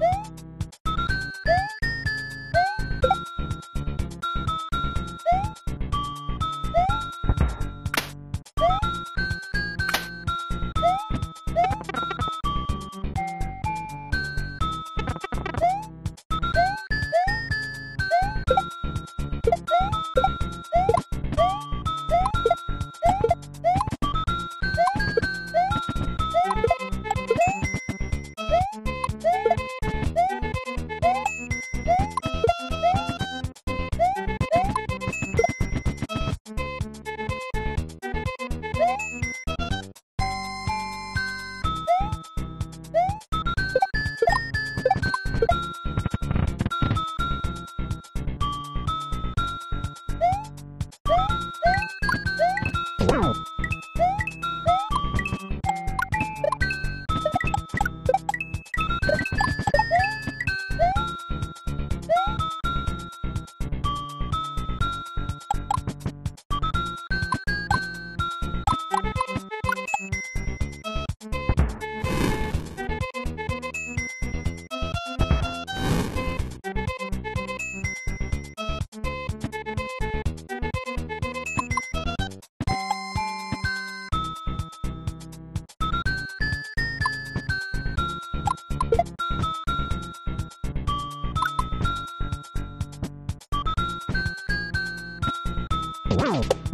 Woohoo! Boom.